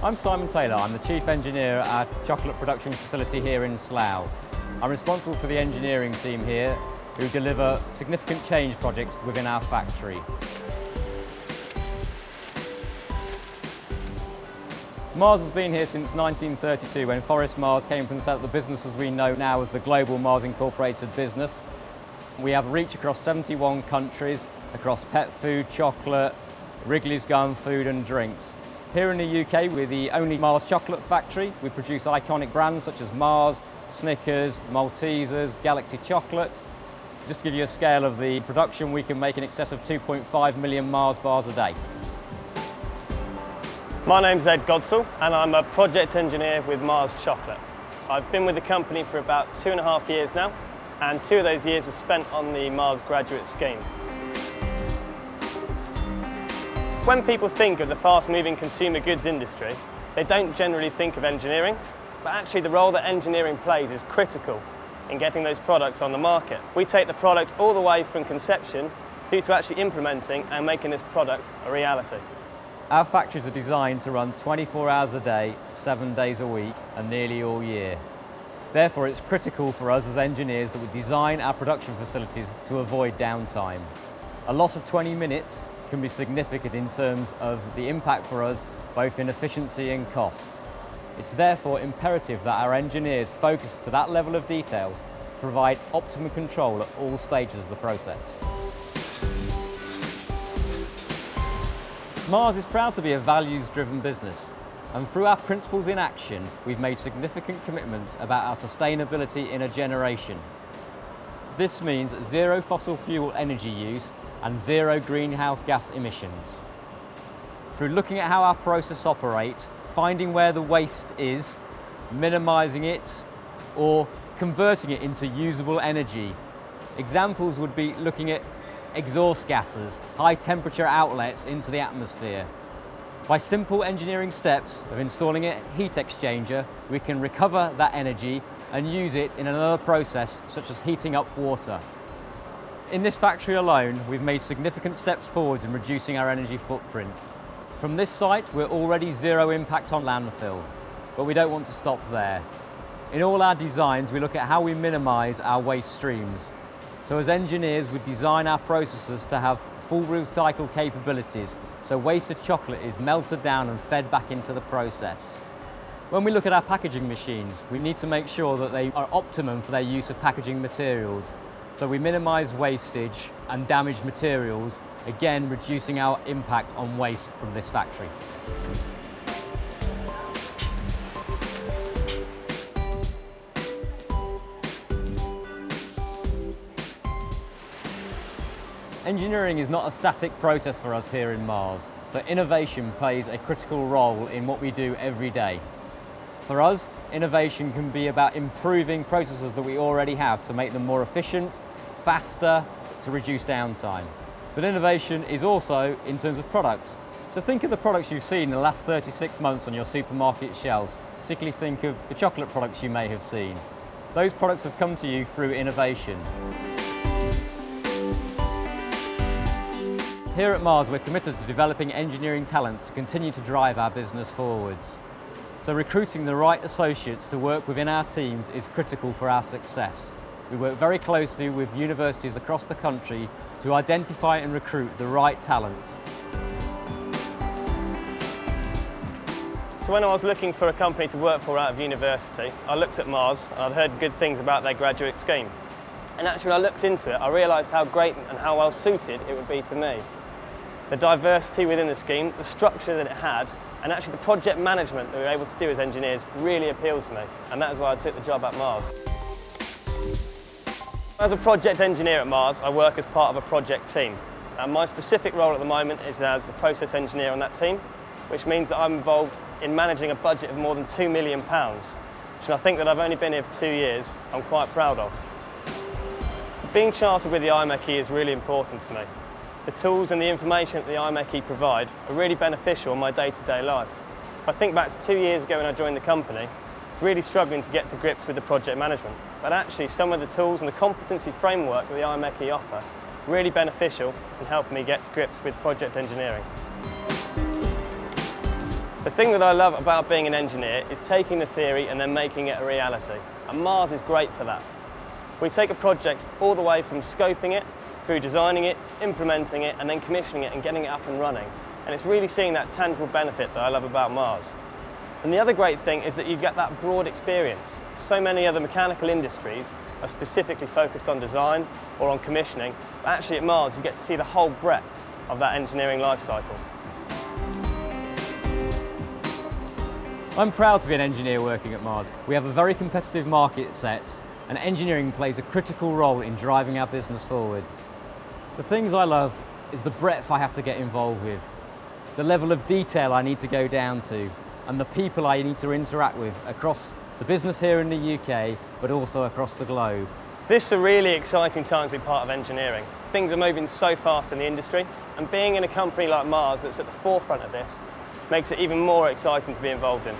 I'm Simon Taylor. I'm the Chief Engineer at our chocolate production facility here in Slough. I'm responsible for the engineering team here who deliver significant change projects within our factory. Mars has been here since 1932 when Forrest Mars came and set up the business as we know now as the Global Mars Incorporated business. We have reach across 71 countries, across pet food, chocolate, Wrigley's gum, food and drinks. Here in the UK, we're the only Mars chocolate factory. We produce iconic brands such as Mars, Snickers, Maltesers, Galaxy Chocolate. Just to give you a scale of the production, we can make in excess of 2.5 million Mars bars a day. My name's Ed Godsell and I'm a project engineer with Mars Chocolate. I've been with the company for about two and a half years now and two of those years were spent on the Mars graduate scheme. When people think of the fast-moving consumer goods industry, they don't generally think of engineering, but actually the role that engineering plays is critical in getting those products on the market. We take the product all the way from conception through to actually implementing and making this product a reality. Our factories are designed to run 24 hours a day, seven days a week and nearly all year. Therefore, it's critical for us as engineers that we design our production facilities to avoid downtime. A loss of 20 minutes can be significant in terms of the impact for us, both in efficiency and cost. It's therefore imperative that our engineers focus to that level of detail to provide optimum control at all stages of the process. Mars is proud to be a values-driven business and through our principles in action, we've made significant commitments about our sustainability in a generation. This means zero fossil fuel energy use and zero greenhouse gas emissions. Through looking at how our process operates, finding where the waste is, minimising it, or converting it into usable energy. Examples would be looking at exhaust gases, high temperature outlets into the atmosphere. By simple engineering steps of installing a heat exchanger, we can recover that energy and use it in another process, such as heating up water. In this factory alone, we've made significant steps forwards in reducing our energy footprint. From this site, we're already zero impact on landfill, but we don't want to stop there. In all our designs, we look at how we minimise our waste streams. So as engineers, we design our processes to have full recycle capabilities, so wasted chocolate is melted down and fed back into the process. When we look at our packaging machines, we need to make sure that they are optimum for their use of packaging materials so we minimise wastage and damaged materials, again reducing our impact on waste from this factory. Engineering is not a static process for us here in Mars, so innovation plays a critical role in what we do every day. For us, innovation can be about improving processes that we already have to make them more efficient, faster, to reduce downtime. But innovation is also in terms of products. So think of the products you've seen in the last 36 months on your supermarket shelves. Particularly think of the chocolate products you may have seen. Those products have come to you through innovation. Here at Mars, we're committed to developing engineering talent to continue to drive our business forwards. So recruiting the right associates to work within our teams is critical for our success. We work very closely with universities across the country to identify and recruit the right talent. So when I was looking for a company to work for out of university, I looked at Mars and I'd heard good things about their graduate scheme. And actually when I looked into it, I realised how great and how well suited it would be to me. The diversity within the scheme, the structure that it had, and actually the project management that we were able to do as engineers really appealed to me. And that is why I took the job at Mars. As a project engineer at Mars, I work as part of a project team. And my specific role at the moment is as the process engineer on that team, which means that I'm involved in managing a budget of more than £2 million, which I think that I've only been here for two years, I'm quite proud of. Being chartered with the IMechE is really important to me. The tools and the information that the IMechE provide are really beneficial in my day-to-day -day life. If I think back to two years ago when I joined the company, really struggling to get to grips with the project management. But actually some of the tools and the competency framework that the IMechE offer really beneficial in helping me get to grips with project engineering. The thing that I love about being an engineer is taking the theory and then making it a reality. And Mars is great for that. We take a project all the way from scoping it, through designing it, implementing it, and then commissioning it and getting it up and running. And it's really seeing that tangible benefit that I love about Mars. And the other great thing is that you get that broad experience. So many other mechanical industries are specifically focused on design or on commissioning, but actually at Mars you get to see the whole breadth of that engineering life cycle. I'm proud to be an engineer working at Mars. We have a very competitive market set and engineering plays a critical role in driving our business forward. The things I love is the breadth I have to get involved with, the level of detail I need to go down to, and the people I need to interact with across the business here in the UK, but also across the globe. This is a really exciting time to be part of engineering. Things are moving so fast in the industry, and being in a company like Mars that's at the forefront of this makes it even more exciting to be involved in.